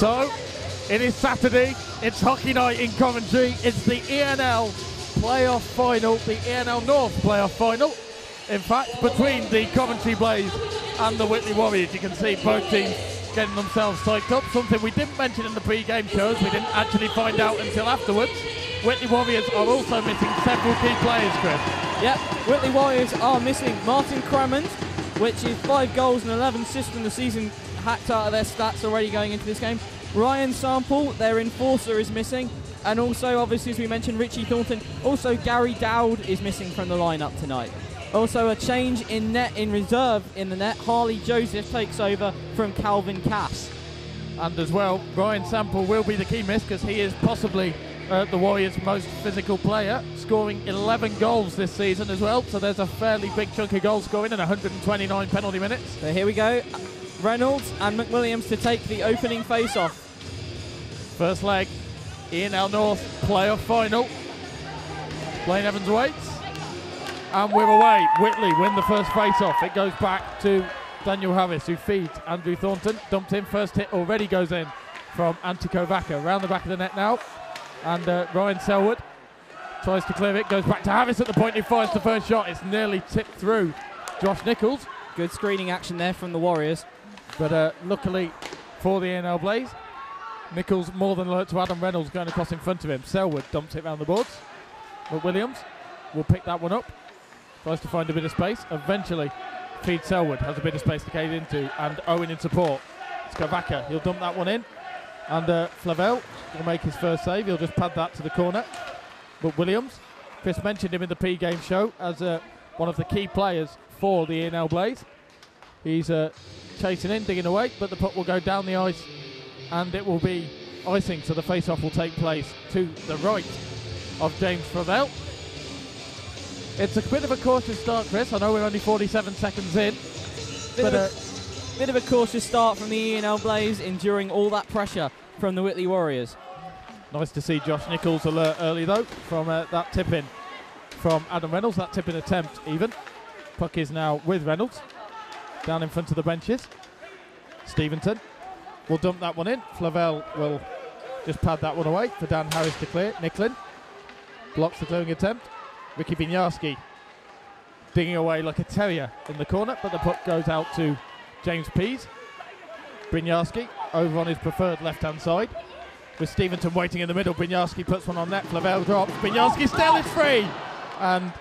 So, it is Saturday. It's hockey night in Coventry. It's the ENL playoff final, the ENL North playoff final. In fact, between the Coventry Blaze and the Whitley Warriors, you can see both teams getting themselves psyched up. Something we didn't mention in the pre-game shows. We didn't actually find out until afterwards. Whitley Warriors are also missing several key players, Chris. Yep, Whitley Warriors are missing Martin Crammond, which is five goals and 11 assists in the season, hacked out of their stats already going into this game. Ryan Sample, their enforcer, is missing. And also, obviously, as we mentioned, Richie Thornton. Also, Gary Dowd is missing from the lineup tonight. Also, a change in net in reserve in the net. Harley Joseph takes over from Calvin Cass. And as well, Ryan Sample will be the key miss because he is possibly uh, the Warriors' most physical player, scoring 11 goals this season as well. So there's a fairly big chunk of goal scoring and 129 penalty minutes. So here we go. Reynolds and McWilliams to take the opening face-off. First leg, ENL North playoff final. Blaine Evans waits. And we're away. Whitley win the first face-off. It goes back to Daniel Harris, who feeds Andrew Thornton. Dumped in. First hit already goes in from Antti Vaca. Around the back of the net now. And uh, Ryan Selwood tries to clear it. Goes back to Harris at the point. He fires the first shot. It's nearly tipped through Josh Nichols. Good screening action there from the Warriors. But uh, luckily for the ENL Blaze, Nichols more than alert to Adam Reynolds going across in front of him. Selwood dumps it around the boards. McWilliams will pick that one up. Tries to find a bit of space. Eventually, feed Selwood has a bit of space to get into, and Owen in support. It's Skavaka, he'll dump that one in. And uh, Flavel will make his first save. He'll just pad that to the corner. McWilliams, Chris mentioned him in the pre-game show as uh, one of the key players for the ENL Blaze. He's uh, chasing in, digging away, but the puck will go down the ice and it will be icing, so the face-off will take place to the right of James Flavel. It's a bit of a cautious start, Chris. I know we're only 47 seconds in. Bit, but, of, a, uh, bit of a cautious start from the ENL Blaze, enduring all that pressure from the Whitley Warriors. Nice to see Josh Nichols alert early, though, from uh, that tip in from Adam Reynolds. That tip in attempt, even. Puck is now with Reynolds. Down in front of the benches. Stevenson will dump that one in. Flavel will just pad that one away for Dan Harris to clear. Nicklin blocks the clearing attempt. Ricky Binyarski digging away like a terrier in the corner, but the puck goes out to James Pease. Binyarski over on his preferred left-hand side. With Stevenson waiting in the middle, Binyarski puts one on net. Flavel drops. Binyarski still is free, and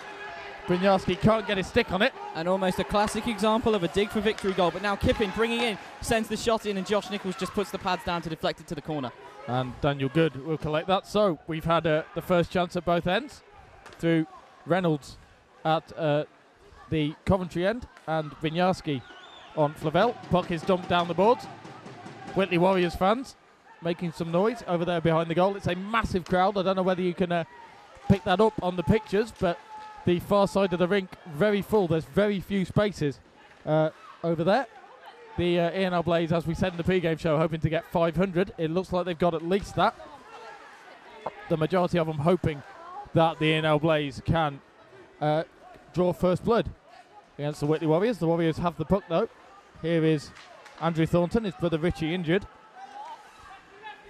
Binyarski can't get his stick on it. And almost a classic example of a dig for victory goal. But now Kippin bringing in, sends the shot in, and Josh Nichols just puts the pads down to deflect it to the corner. And Daniel Good will collect that. So we've had uh, the first chance at both ends through Reynolds at uh, the Coventry end and Binyarski on Flavel. Puck is dumped down the boards. Whitley Warriors fans making some noise over there behind the goal. It's a massive crowd. I don't know whether you can uh, pick that up on the pictures, but the far side of the rink very full. There's very few spaces uh, over there. The uh, ENL Blaze, as we said in the pre-game show, hoping to get 500. It looks like they've got at least that. The majority of them hoping that the ENL Blaze can uh, draw first blood against the Whitley Warriors. The Warriors have the puck though. Here is Andrew Thornton, his brother Richie injured.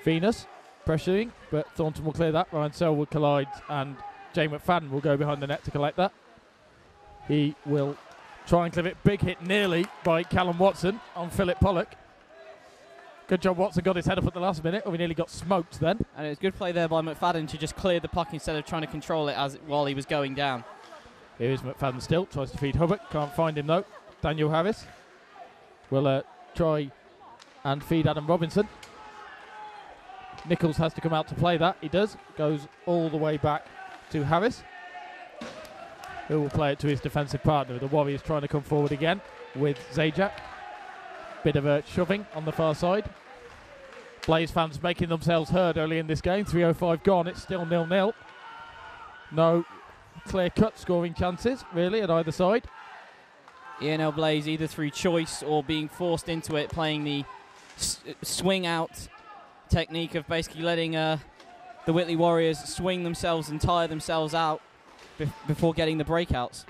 Venus pressuring, but Thornton will clear that. Ryan Selwood collides, and Jay McFadden will go behind the net to collect that. He will try and clear it. Big hit nearly by Callum Watson on Philip Pollock. Good job, Watson got his head up at the last minute, or we nearly got smoked then. And it was good play there by McFadden to just clear the puck instead of trying to control it as while he was going down. Here is McFadden still, tries to feed Hubbard, can't find him though. Daniel Harris will uh, try and feed Adam Robinson. Nichols has to come out to play that. He does. Goes all the way back to Harris, who will play it to his defensive partner. The Warriors trying to come forward again with Zajac. Bit of a shoving on the far side. Blaze fans making themselves heard early in this game. 3.05 gone. It's still nil nil. No clear cut scoring chances, really, at either side. ENL Blaze either through choice or being forced into it, playing the swing out technique of basically letting uh, the Whitley Warriors swing themselves and tire themselves out bef- before getting the breakouts.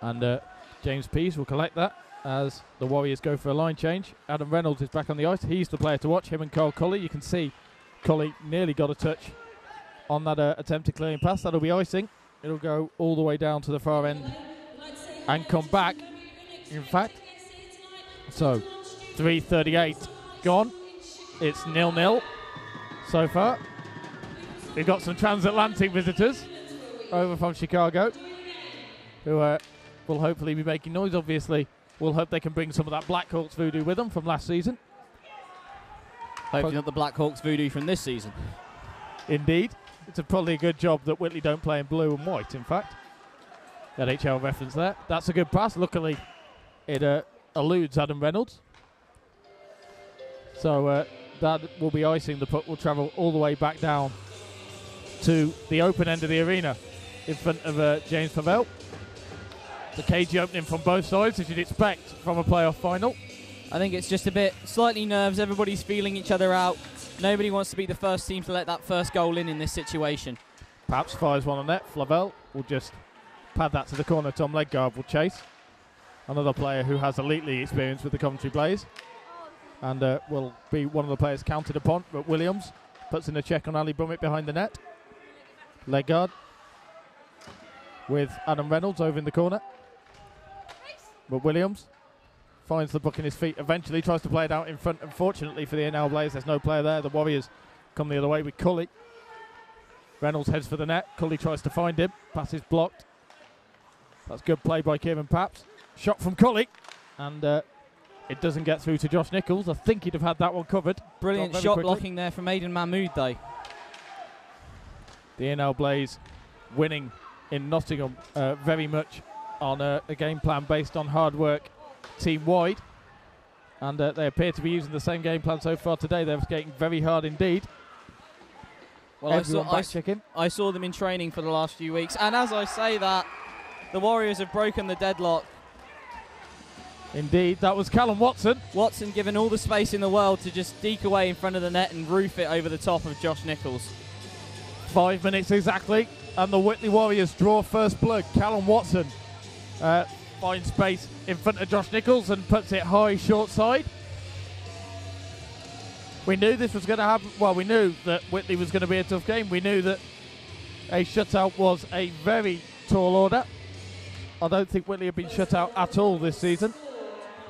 And uh, James Pease will collect that as the Warriors go for a line change. Adam Reynolds is back on the ice. He's the player to watch. Him and Carl Colley. You can see Colley nearly got a touch on that uh, attempted clearing pass. That'll be icing. It'll go all the way down to the far end and come back. In fact, so 3:38 gone. It's nil nil so far. We've got some transatlantic visitors over from Chicago who uh, will hopefully be making noise. Obviously, we'll hope they can bring some of that Blackhawks voodoo with them from last season. Hopefully not the Blackhawks voodoo from this season. Indeed. It's a probably a good job that Whitley don't play in blue and white, in fact. That HL reference there. That's a good pass. Luckily, it uh, eludes Adam Reynolds. So uh, that will be icing. The puck will travel all the way back down to the open end of the arena in front of uh, James Pavel. The cagey opening from both sides, as you'd expect from a playoff final. I think it's just a bit slightly nerves. Everybody's feeling each other out. Nobody wants to be the first team to let that first goal in in this situation. Perhaps fires one on net. Flavel will just pad that to the corner. Tom Ledgard will chase. Another player who has elite league experience with the Coventry Blaze. And uh, will be one of the players counted upon. McWilliams puts in a check on Ali Brummett behind the net. Ledgard with Adam Reynolds over in the corner. McWilliams finds the book in his feet. Eventually tries to play it out in front. Unfortunately for the NL Blaze, there's no player there. The Warriors come the other way with Cully. Reynolds heads for the net. Cully tries to find him. Pass is blocked. That's good play by Kieran Paps. Shot from Cully. And uh, it doesn't get through to Josh Nichols. I think he'd have had that one covered. Brilliant shot quickly. blocking there from Aidan Mahmood, though. The NL Blaze winning in Nottingham uh, very much on a, a game plan based on hard work team wide. And uh, they appear to be using the same game plan so far today. They're skating very hard indeed. Well, I saw, I. I saw them in training for the last few weeks, and as I say that, the Warriors have broken the deadlock. Indeed, that was Callum Watson. Watson given all the space in the world to just deke away in front of the net and roof it over the top of Josh Nichols. Five minutes exactly, and the Whitley Warriors draw first blood. Callum Watson uh, finds space in front of Josh Nichols and puts it high short side. We knew this was going to happen. Well, we knew that Whitley was going to be a tough game. We knew that a shutout was a very tall order. I don't think Whitley have been shut out at all this season.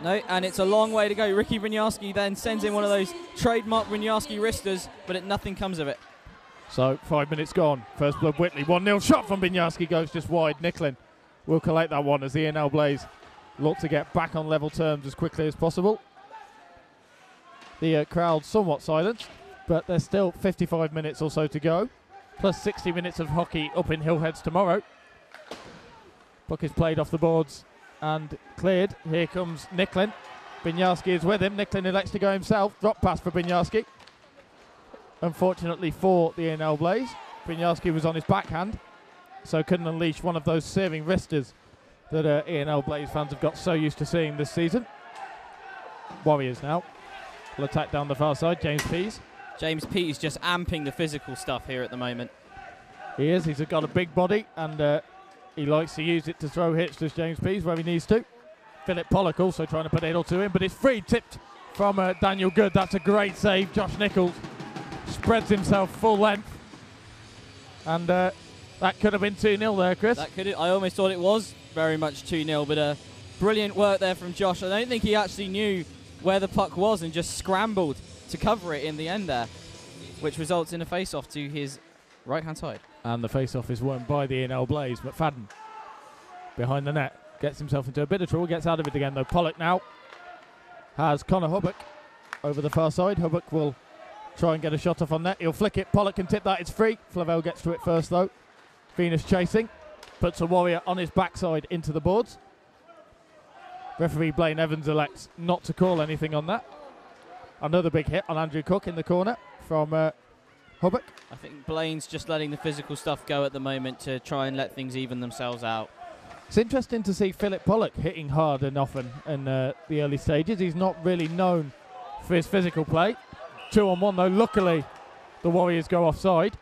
No, and it's a long way to go. Ricky Binyarski then sends in one of those trademark Binyarski wristers, but it, nothing comes of it. So five minutes gone. First blood Whitley. 1 0 shot from Binyarski goes just wide. Nicklin will collect that one as the NL Blaze look to get back on level terms as quickly as possible. The uh, crowd somewhat silent, but there's still 55 minutes or so to go, plus 60 minutes of hockey up in Hillheads tomorrow. Puck is played off the boards and cleared. Here comes Nicklin. Binyarski is with him. Nicklin elects to go himself. Drop pass for Binyarski. Unfortunately for the NL Blaze, Binyarski was on his backhand, so couldn't unleash one of those serving wristers that uh, ENL Blaze fans have got so used to seeing this season. Warriors now will attack down the far side. James Pease. James Pease is just amping the physical stuff here at the moment. He is. He's got a big body and uh, he likes to use it to throw hits to James Pease where he needs to. Philip Pollock also trying to put it all to him, but it's free tipped from uh, Daniel Good. That's a great save. Josh Nichols spreads himself full length. And uh, that could have been 2 0 there, Chris. That could I almost thought it was very much 2 0, but uh, brilliant work there from Josh. I don't think he actually knew where the puck was and just scrambled to cover it in the end there, which results in a face off to his right hand side. And the face-off is won by the NL Blaze. McFadden behind the net gets himself into a bit of trouble. Gets out of it again though. Pollock now has Connor Hubbock over the far side. Hubbock will try and get a shot off on net. He'll flick it. Pollock can tip that. It's free. Flavel gets to it first though. Venus chasing. Puts a warrior on his backside into the boards. Referee Blaine Evans elects not to call anything on that. Another big hit on Andrew Cook in the corner from uh, Hubbock. I think Blaine's just letting the physical stuff go at the moment to try and let things even themselves out. It's interesting to see Philip Pollock hitting hard and often in uh, the early stages. He's not really known for his physical play. Two on one though. Luckily, the Warriors go offside.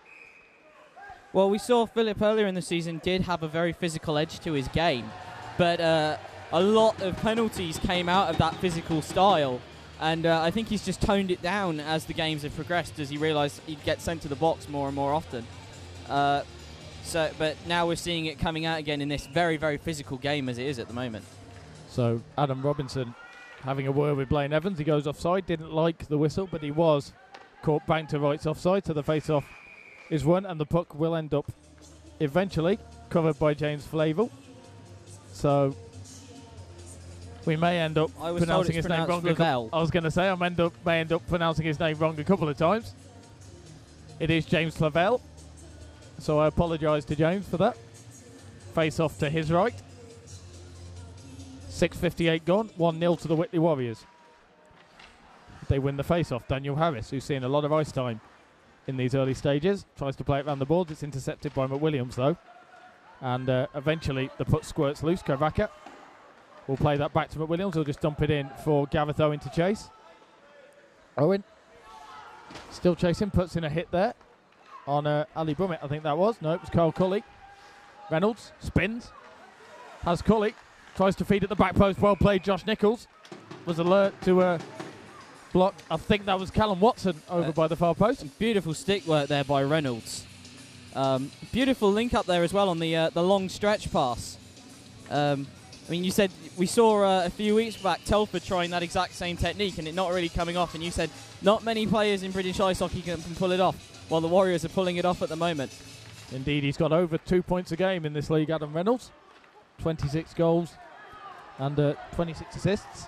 Well, we saw Philip earlier in the season did have a very physical edge to his game, but uh, a lot of penalties came out of that physical style. And uh, I think he's just toned it down as the games have progressed, as he realised he'd get sent to the box more and more often. Uh, so, but now we're seeing it coming out again in this very, very physical game as it is at the moment. So Adam Robinson having a word with Blaine Evans. He goes offside. Didn't like the whistle, but he was caught bang to rights offside. So the face-off is won, and the puck will end up eventually covered by James Flavel. So we may end up I was pronouncing his name wrong. pronounced a cou- Flavel. I was going to say I may end up may end up pronouncing his name wrong a couple of times. It is James Flavel. So I apologise to James for that. Face off to his right. 6.58 gone, 1 0 to the Whitley Warriors. They win the face off. Daniel Harris, who's seen a lot of ice time in these early stages, tries to play it around the boards. It's intercepted by McWilliams, though. And uh, eventually the puck squirts loose. Kavaka will play that back to McWilliams. He'll just dump it in for Gareth Owen to chase. Owen still chasing, puts in a hit there on uh, Ali Brummett, I think that was. No, it was Carl Cully. Reynolds spins, has Cully, tries to feed at the back post. Well played, Josh Nichols. Was alert to a block. I think that was Callum Watson over Uh, by the far post. Beautiful stick work there by Reynolds. Um, beautiful link up there as well on the uh, the long stretch pass. Um, I mean, you said we saw uh, a few weeks back Telford trying that exact same technique and it not really coming off. And you said not many players in British ice hockey can, can pull it off, while the Warriors are pulling it off at the moment. Indeed, he's got over two points a game in this league, Adam Reynolds. 26 goals and uh, 26 assists.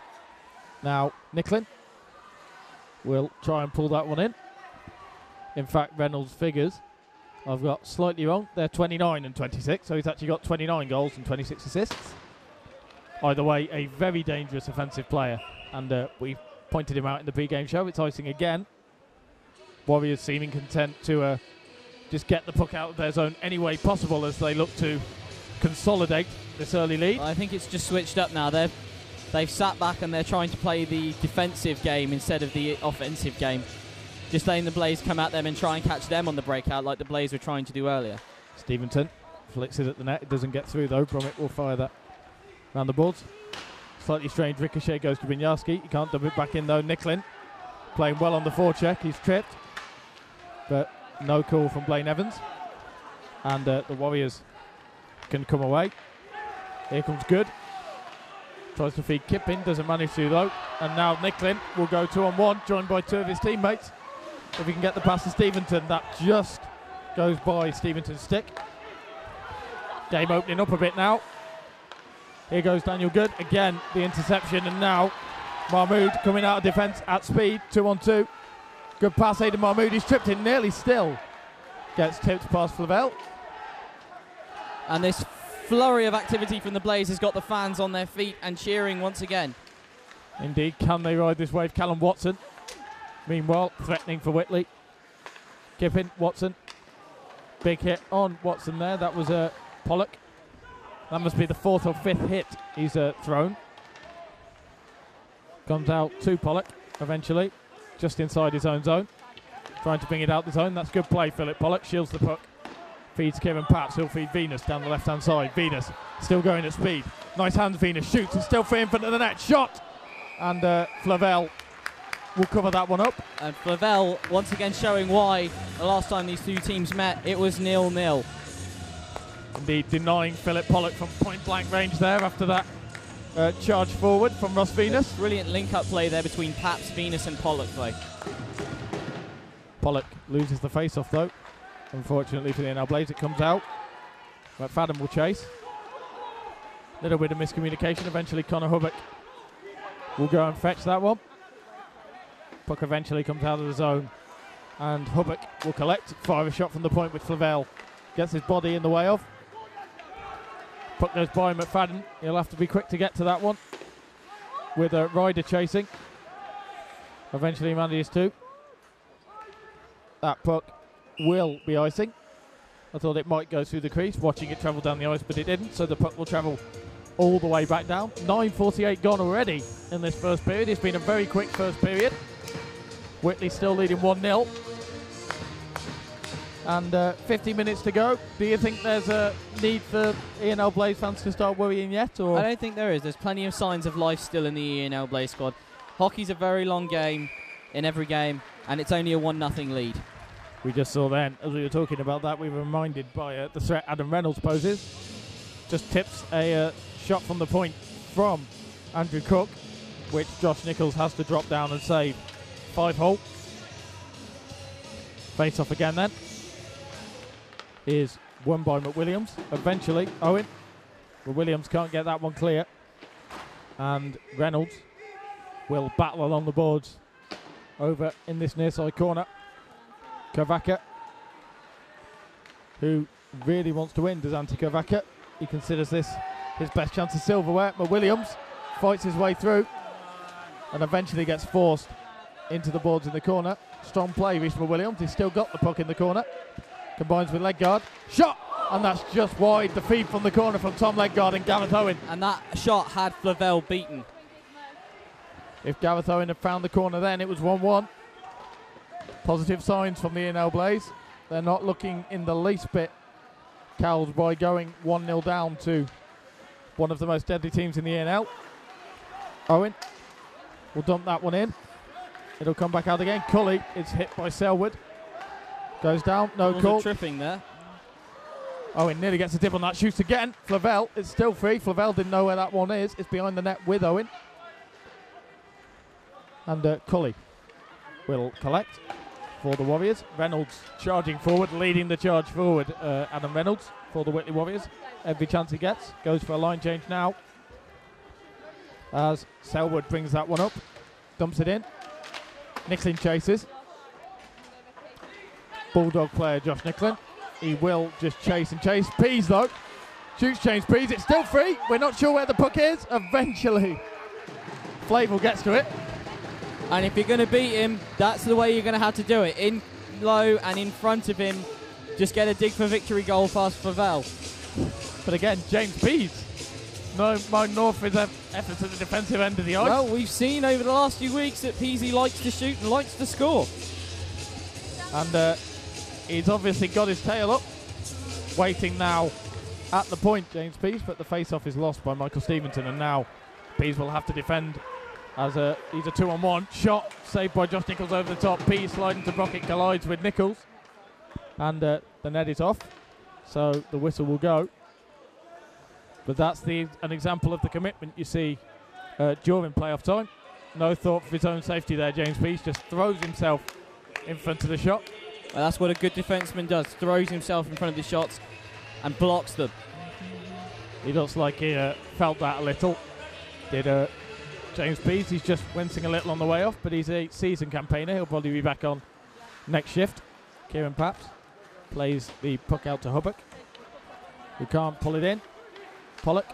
Now, Nicklin will try and pull that one in. In fact, Reynolds' figures I've got slightly wrong. They're 29 and 26, so he's actually got 29 goals and 26 assists. Either way, a very dangerous offensive player, and uh, we pointed him out in the pre-game show. It's icing again. Warriors seeming content to uh, just get the puck out of their zone any way possible as they look to consolidate this early lead. I think it's just switched up now. They've they've sat back and they're trying to play the defensive game instead of the offensive game. Just letting the Blaze come at them and try and catch them on the breakout like the Blaze were trying to do earlier. Stevenson flicks it at the net. It doesn't get through though. Bromwich will fire that round the boards. Slightly strange ricochet goes to Binyarski. He can't dump it back in though. Nicklin playing well on the forecheck. He's tripped, but no call from Blaine Evans. And uh, the Warriors can come away. Here comes Good. Tries to feed Kippin, doesn't manage to though. And now Nicklin will go two on one, joined by two of his teammates. If he can get the pass to Stevenson, that just goes by Stevenson's stick. Game opening up a bit now. Here goes Daniel Good. Again, the interception, and now Mahmoud coming out of defence at speed, two on two. Good pass, Aidan Mahmoud. He's tripped in nearly still. Gets tipped past Flavel. And this flurry of activity from the Blaze has got the fans on their feet and cheering once again. Indeed, can they ride this wave? Callum Watson. Meanwhile, threatening for Whitley. Kippin, Watson. Big hit on Watson there. That was uh, Pollock. That must be the fourth or fifth hit he's uh, thrown. Comes out to Pollock eventually, just inside his own zone. Trying to bring it out the zone. That's good play, Philip Pollock. Shields the puck. Feeds Kevin Paps. He'll feed Venus down the left hand side. Venus still going at speed. Nice hands, Venus. Shoots. It's still free in front of the net. Shot. And uh, Flavel will cover that one up. And Flavel once again showing why the last time these two teams met, it was nil-nil. Indeed, denying Philip Pollock from point blank range there after that uh, charge forward from Ross Venus. Brilliant link-up play there between Paps, Venus and Pollock play. Pollock loses the face off though. Unfortunately for the NL Blaze, it comes out. McFadden will chase. Little bit of miscommunication. Eventually, Connor Hubbock will go and fetch that one. Puck eventually comes out of the zone, and Hubbock will collect, fire a shot from the point with Flavel. Gets his body in the way of. Puck goes by McFadden. He'll have to be quick to get to that one. With a rider chasing. Eventually manages to. That puck will be icing. I thought it might go through the crease, watching it travel down the ice, but it didn't. So the puck will travel all the way back down. 9.48 gone already in this first period. It's been a very quick first period. Whitley still leading 1 0. and uh, 50 minutes to go. Do you think there's a need for ENL Blaze fans to start worrying yet? Or I don't think there is. There's plenty of signs of life still in the ENL Blaze squad. Hockey's a very long game in every game, and it's only a 1 0 lead. We just saw then, as we were talking about that, we were reminded by uh, the threat Adam Reynolds poses. Just tips a uh, shot from the point from Andrew Cook, which Josh Nichols has to drop down and save. Five hole. Face off again then. Is won by McWilliams. Eventually, Owen. McWilliams can't get that one clear. And Reynolds will battle along the boards over in this near side corner. Kavaka, who really wants to win, does Antti Kavaka. He considers this his best chance of silverware. McWilliams fights his way through and eventually gets forced into the boards in the corner. Strong play, Rishma Williams. He's still got the puck in the corner. Combines with Legard. Shot! And that's just wide. The feed from the corner from Tom Legard and Gareth Owen. And that shot had Flavel beaten. If Gareth Owen had found the corner then, it was 1 1. Positive signs from the ENL Blaze. They're not looking in the least bit cowed by going 1 0 down to one of the most deadly teams in the ENL. Owen will dump that one in. It'll come back out again. Cully is hit by Selwood. Goes down, no Was call. tripping there. Owen nearly gets a dip on that, shoots again. Flavel is still free. Flavel didn't know where that one is. It's behind the net with Owen. And uh, Cully will collect for the Warriors. Reynolds charging forward, leading the charge forward. Uh, Adam Reynolds for the Whitley Warriors. Every chance he gets. Goes for a line change now. As Selwood brings that one up, dumps it in. Nicklin chases. Bulldog player Josh Nicklin. He will just chase and chase. Pease though. Shoots James Pease. It's still free. We're not sure where the puck is. Eventually, Flavel gets to it. And if you're going to beat him, that's the way you're going to have to do it. In low and in front of him, just get a dig for victory goal past Flavel. But again, James Pease. No, my North is eff- efforts at the defensive end of the ice. Well, we've seen over the last few weeks that Peasy likes to shoot and likes to score. And uh, he's obviously got his tail up. Waiting now at the point, James Pease, but the face-off is lost by Michael Stevenson, and now Pease will have to defend as a he's a two-on-one shot saved by Josh Nichols over the top. Pease sliding to Brockett collides with Nichols, and uh, the net is off, so the whistle will go. But that's the an example of the commitment you see uh, during playoff time. No thought for his own safety there. James Pease just throws himself in front of the shot. Well, that's what a good defenseman does. Throws himself in front of the shots and blocks them. He looks like he uh, felt that a little. Did uh, James Pease? He's just wincing a little on the way off, but he's a season campaigner. He'll probably be back on next shift. Kieran Paps plays the puck out to Hubbock, who can't pull it in. Pollock.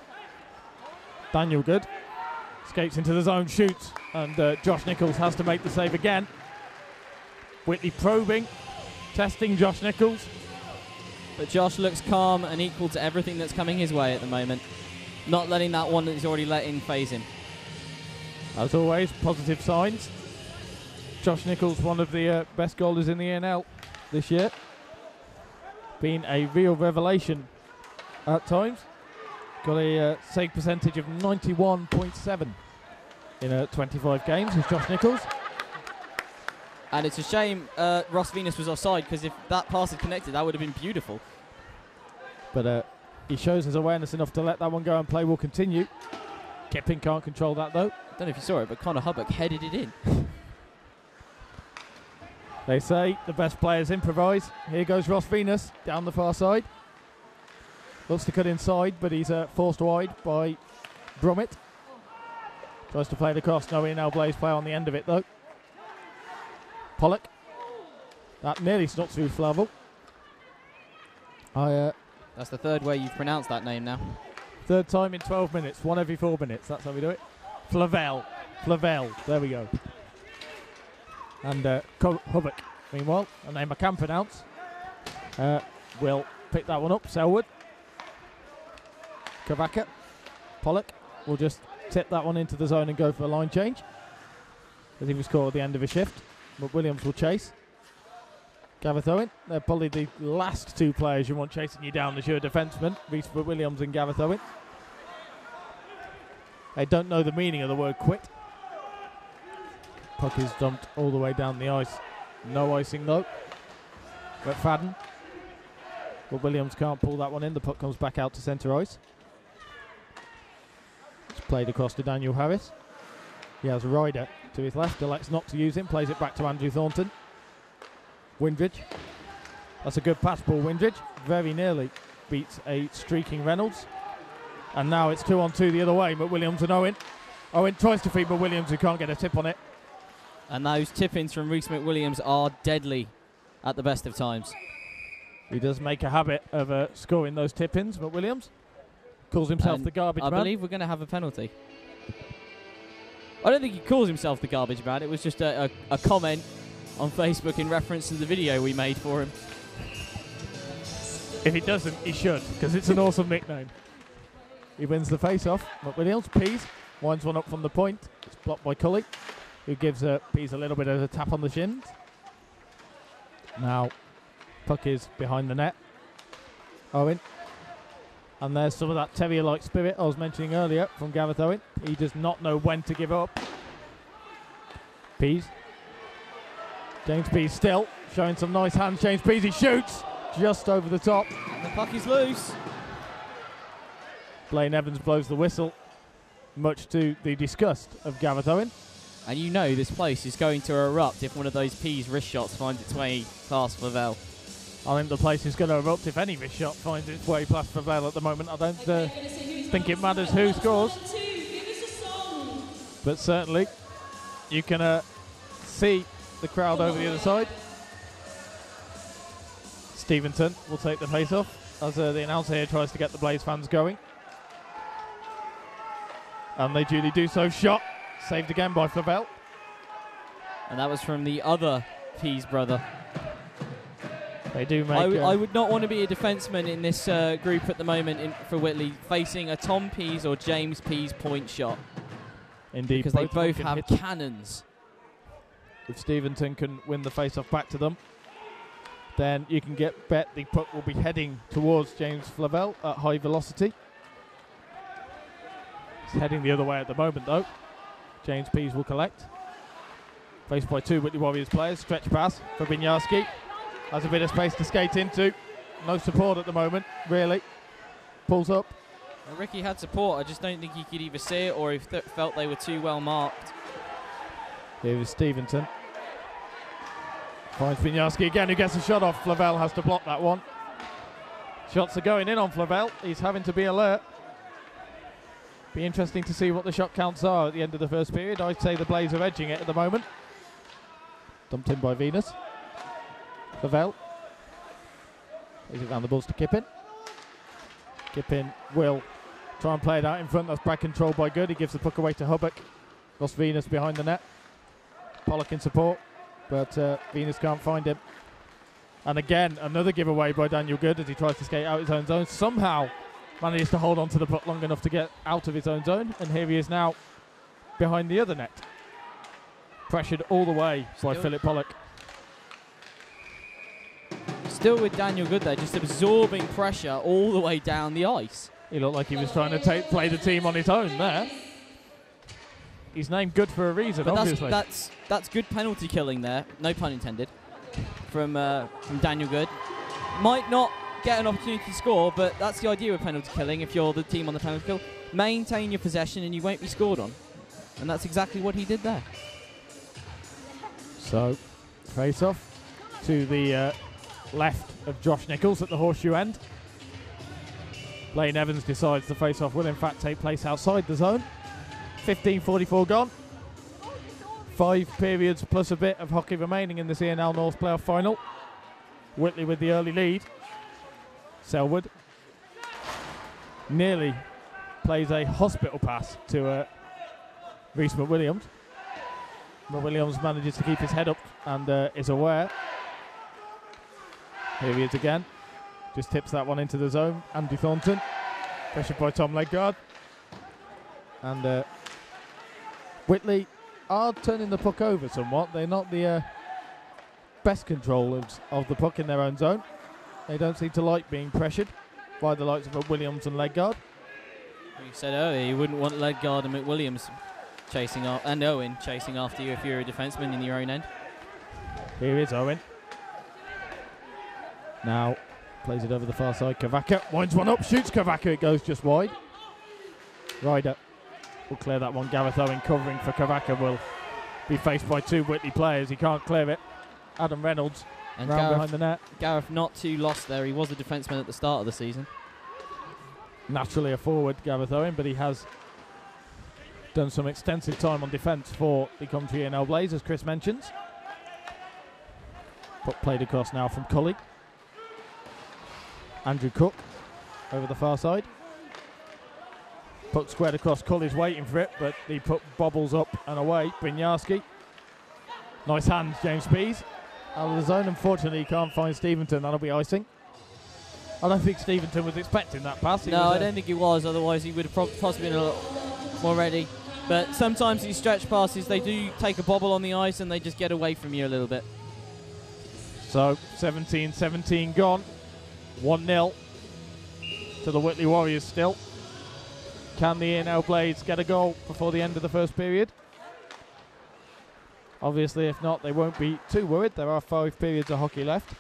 Daniel Good escapes into the zone, shoots, and uh, Josh Nichols has to make the save again. Whitley probing, testing Josh Nichols. But Josh looks calm and equal to everything that's coming his way at the moment. Not letting that one that he's already let in phase him. As always, positive signs. Josh Nichols, one of the uh, best goalers in the NL this year. Been a real revelation at times. Got a uh, save percentage of 91.7 in uh, 25 games with Josh Nichols. And it's a shame uh, Ross Venus was offside because if that pass had connected, that would have been beautiful. But uh, he shows his awareness enough to let that one go and play will continue. Kippin can't control that though. I don't know if you saw it, but Connor Hubbock headed it in. They say the best players improvise. Here goes Ross Venus down the far side. Looks to cut inside, but he's uh, forced wide by Brummett. Tries to play the cross. No in Blaze play on the end of it though. Pollock. That nearly snuck through Flavel. I uh, That's the third way you've pronounced that name now. third time in 12 minutes, one every four minutes. That's how we do it. Flavel, Flavel. There we go. And uh, Hubbock, meanwhile, a name I can pronounce, uh, will pick that one up. Selwood, Kavaka, Pollock will just tip that one into the zone and go for a line change. As he was caught at the end of a shift. McWilliams will chase. Gareth Owen. They're probably the last two players you want chasing you down as your defenseman, Reese Williams and Gareth Owen. They don't know the meaning of the word quit. Puck is dumped all the way down the ice. No icing though. But Fadden. McWilliams can't pull that one in. The puck comes back out to centre ice. It's played across to Daniel Harris. He has Ryder to his left, elects not to use him, plays it back to Andrew Thornton. Windridge. That's a good pass ball, Windridge. Very nearly beats a streaking Reynolds. And now it's two on two the other way, but Williams and Owen. Owen tries to feed McWilliams, who can't get a tip on it. And those tip-ins from Reese McWilliams are deadly at the best of times. He does make a habit of uh, scoring those tip-ins, Williams Calls himself And the garbage I man. I believe we're going to have a penalty. I don't think he calls himself the garbage man. It was just a, a, a comment on Facebook in reference to the video we made for him. If he doesn't, he should, because it's an awesome nickname. He wins the face-off. McWilliams, Pease, winds one up from the point. It's blocked by Cully, who gives uh, Pease a little bit of a tap on the shins. Now, puck is behind the net. Owen. And there's some of that terrier-like spirit I was mentioning earlier from Gareth Owen. He does not know when to give up. Pease. James Pease still showing some nice hands. James Pease, he shoots just over the top. And the puck is loose. Blaine Evans blows the whistle, much to the disgust of Gareth Owen. And you know this place is going to erupt if one of those P's wrist shots finds its way past Flavel. I think the place is going to erupt if any his shot finds its way past Favel at the moment. I don't uh, think it matters who scores, but certainly you can uh, see the crowd over the other side. Stevenson will take the face off as uh, the announcer here tries to get the Blaze fans going. And they duly do so. Shot saved again by Flavel. And that was from the other Pease brother. They do make. I, w- I would not want to be a defenseman in this uh, group at the moment in, for Whitley, facing a Tom Pease or James Pease point shot indeed because they both have cannons. if Stevenson can win the face-off back to them, then you can get bet the puck will be heading towards James Flavel at high velocity. It's heading the other way at the moment though. James Pease will collect. Faced by two Whitley Warriors players. Stretch pass for Binyarski. Has a bit of space to skate into. No support at the moment, really. Pulls up. Well, Ricky had support. I just don't think he could either see it or he th- felt they were too well marked. Here is Stevenson. Finds Binyarski again, who gets a shot off. Flavel has to block that one. Shots are going in on Flavel. He's having to be alert. Be interesting to see what the shot counts are at the end of the first period. I'd say the Blaze are edging it at the moment. Dumped in by Venus. Flavel. Is it down the balls to Kippin? Kippin will try and play it out in front. That's back controlled by Good. He gives the puck away to Hubbock. Lost Venus behind the net. Pollock in support, but uh, Venus can't find him. And again, another giveaway by Daniel Good as he tries to skate out his own zone. Somehow manages to hold on to the puck long enough to get out of his own zone. And here he is now behind the other net. Pressured all the way by Philip Pollock. Still with Daniel Good there, just absorbing pressure all the way down the ice. He looked like he was trying to take, play the team on his own there. He's named Good for a reason, But that's, obviously. that's that's good penalty killing there, no pun intended, from uh, from Daniel Good. Might not get an opportunity to score, but that's the idea of penalty killing. If you're the team on the penalty kill, maintain your possession and you won't be scored on, and that's exactly what he did there. So, face off to the uh, left of Josh Nichols at the horseshoe end. Blaine Evans decides the face off will in fact take place outside the zone. 15.44 gone. Five periods plus a bit of hockey remaining in this ENL North playoff final. Whitley with the early lead. Selwood nearly plays a hospital pass to uh, Reese McWilliams. Williams manages to keep his head up and uh, is aware. Here he is again. Just tips that one into the zone. Andy Thornton. Pressured by Tom Legard. And uh, Whitley are turning the puck over somewhat. They're not the uh, best control of, of the puck in their own zone. They don't seem to like being pressured by the likes of a Williams and Legard. You said earlier you wouldn't want Ledgard and McWilliams chasing off, and Owen chasing after you if you're a defenseman in your own end. Here is Owen. Now plays it over the far side. Kavaka winds one up, shoots Kavaka. It goes just wide. Ryder will clear that one. Gareth Owen covering for Kavaka will be faced by two Whitley players. He can't clear it. Adam Reynolds And round behind the net. Gareth not too lost there. He was a defenseman at the start of the season. Naturally a forward, Gareth Owen, but he has done some extensive time on defence for the Coventry NL Blaze, as Chris mentions. Puck played across now from Cully. Andrew Cook over the far side. Puck squared across. Cully's waiting for it, but he put bobbles up and away. Binyarski. Nice hands, James Pease. Out of the zone, unfortunately, he can't find Stevenson. That'll be icing. I don't think Stevenson was expecting that pass. He no, I uh, don't think he was. Otherwise, he would have possibly been a lot more ready. But sometimes these stretch passes, they do take a bobble on the ice and they just get away from you a little bit. So 17 17 gone. 1 0 to the Whitley Warriors still. Can the NL Blades get a goal before the end of the first period? Obviously, if not, they won't be too worried. There are five periods of hockey left.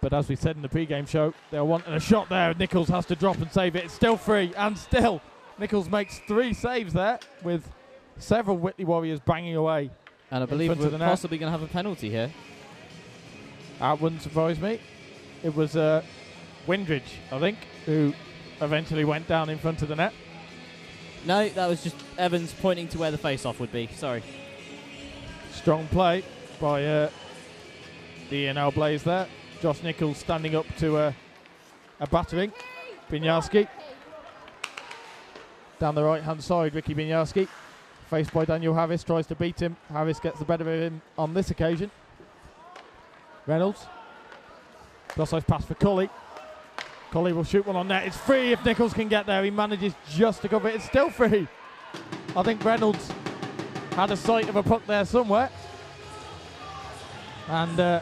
But as we said in the pre-game show, they're wanting a shot there. Nichols has to drop and save it. It's still free, and still Nichols makes three saves there with several Whitley Warriors banging away. And I believe we're possibly going to have a penalty here. That wouldn't surprise me. It was uh, Windridge, I think, who eventually went down in front of the net. No, that was just Evans pointing to where the face-off would be. Sorry. Strong play by uh, the NL Blaze there. Josh Nichols standing up to uh, a battering. Binyarski. Down the right hand side, Ricky Binyarski. Faced by Daniel Harris, tries to beat him. Harris gets the better of him on this occasion. Reynolds. Cross pass for Cully. Cully will shoot one on net. It's free if Nichols can get there. He manages just to cover it. It's still free. I think Reynolds had a sight of a puck there somewhere. And uh,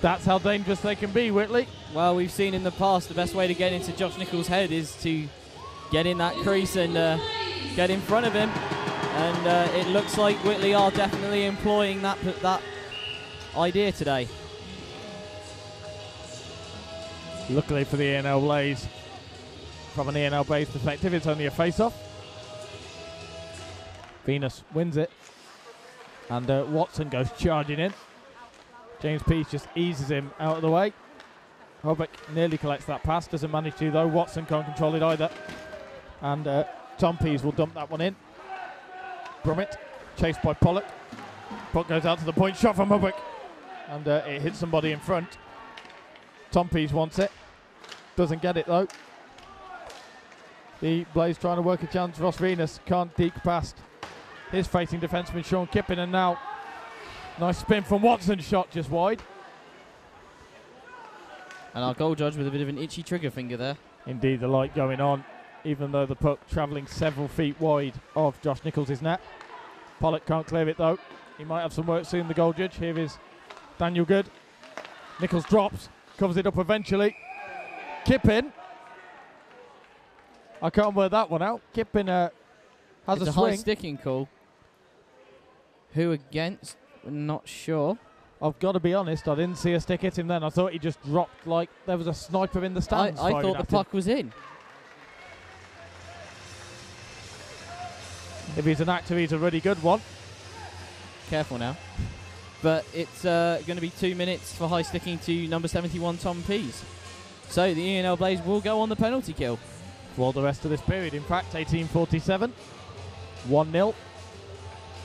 that's how dangerous they can be, Whitley. Well, we've seen in the past the best way to get into Josh Nichols' head is to get in that crease and uh, get in front of him. And uh, it looks like Whitley are definitely employing that that idea today. Luckily for the ENL Blaze, from an ENL Blaze perspective, it's only a face-off. Venus wins it, and uh, Watson goes charging in. James Pease just eases him out of the way. Hubbock nearly collects that pass, doesn't manage to though. Watson can't control it either, and uh, Tom Pease will dump that one in. Brummett chased by Pollock. Puck goes out to the point, shot from Hubbock, and uh, it hits somebody in front. Tom Pease wants it. Doesn't get it though. The Blaze trying to work a chance. Ross Venus can't deke past his facing defenseman Sean Kippin and now nice spin from Watson shot just wide. And our goal judge with a bit of an itchy trigger finger there. Indeed the light going on even though the puck travelling several feet wide of Josh Nichols' net. Pollock can't clear it though. He might have some work soon the goal judge. Here is Daniel Good. Nichols drops, covers it up eventually. Kippin. I can't wear that one out. Kippin uh, has it's a a swing. high sticking call. Who against? Not sure. I've got to be honest, I didn't see a stick hit him then. I thought he just dropped like there was a sniper in the I, stands. I firing thought the him. puck was in. If he's an actor, he's a really good one. Careful now. But it's uh, going to be two minutes for high sticking to number 71, Tom Pease. So the ENL Blaze will go on the penalty kill. for the rest of this period. In fact, 1847, 1 0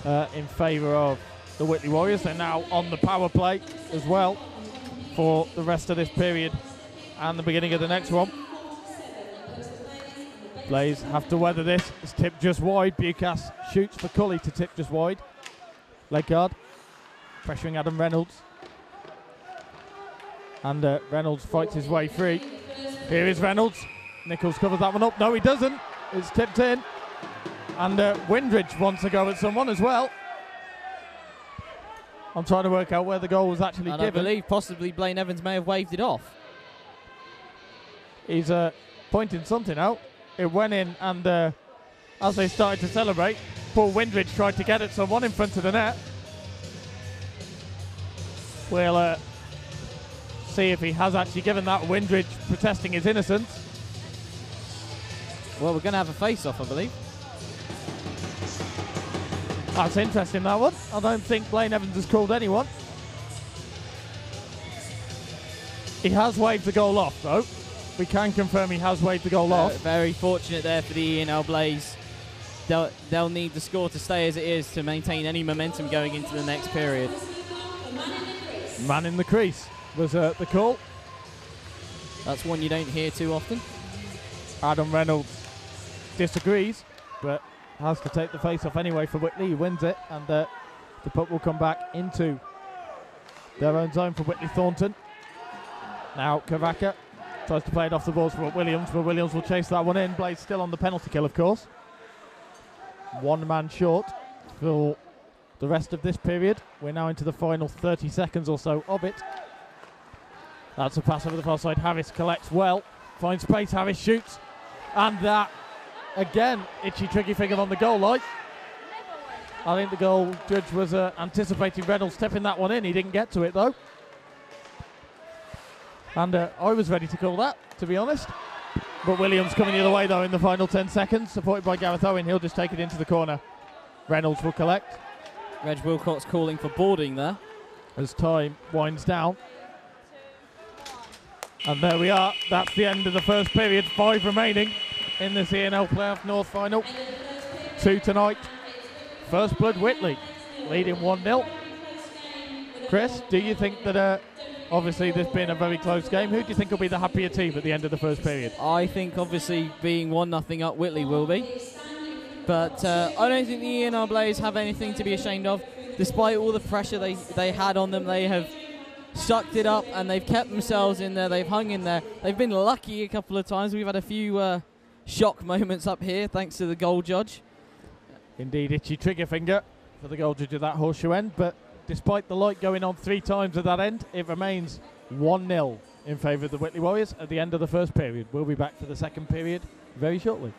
uh, in favour of the Whitley Warriors. They're now on the power play as well for the rest of this period and the beginning of the next one. Blaze have to weather this. It's tipped just wide. Bucas shoots for Cully to tip just wide. Ledgard pressuring Adam Reynolds. And uh, Reynolds fights his way free. Here is Reynolds. Nichols covers that one up. No, he doesn't. It's tipped in. And uh, Windridge wants to go at someone as well. I'm trying to work out where the goal was actually And I given. believe possibly Blaine Evans may have waved it off. He's uh, pointing something out. It went in, and uh, as they started to celebrate, Paul Windridge tried to get at someone in front of the net. We'll uh, see if he has actually given that. Windridge protesting his innocence. Well, we're going to have a face-off, I believe. That's interesting, that one. I don't think Blaine Evans has called anyone. He has waved the goal off, though. We can confirm he has waved the goal Uh, off. very fortunate there for the ENL Blaze. They'll, they'll need the score to stay as it is to maintain any momentum going into the next period. Man in the crease was uh, the call. That's one you don't hear too often. Adam Reynolds disagrees, but has to take the face off anyway for Whitley. He wins it, and uh, the puck will come back into their own zone for Whitley Thornton. Now Kavaka tries to play it off the balls for Williams, but Williams will chase that one in. Blaze still on the penalty kill, of course. One man short for the rest of this period. We're now into the final 30 seconds or so of it. That's a pass over the far side. Harris collects well, finds space. Harris shoots, and that again, itchy, tricky finger on the goal line. I think the goal judge was uh, anticipating Reynolds stepping that one in. He didn't get to it though. And uh, I was ready to call that, to be honest. But Williams coming the other way though in the final 10 seconds, supported by Gareth Owen. He'll just take it into the corner. Reynolds will collect Reg Wilcox calling for boarding there. as time winds down. And there we are. That's the end of the first period. Five remaining in the ENL Playoff North Final. Two tonight. First Blood Whitley leading 1 0. Chris, do you think that, uh, obviously, this being a very close game, who do you think will be the happier team at the end of the first period? I think obviously being one nothing up Whitley will be. But uh, I don't think the ENL Blaze have anything to be ashamed of. Despite all the pressure they, they had on them, they have sucked it up and they've kept themselves in there. They've hung in there. They've been lucky a couple of times. We've had a few uh, shock moments up here thanks to the goal judge. Indeed, itchy trigger finger for the goal judge at that horseshoe end. But despite the light going on three times at that end, it remains 1 0 in favour of the Whitley Warriors at the end of the first period. We'll be back for the second period very shortly.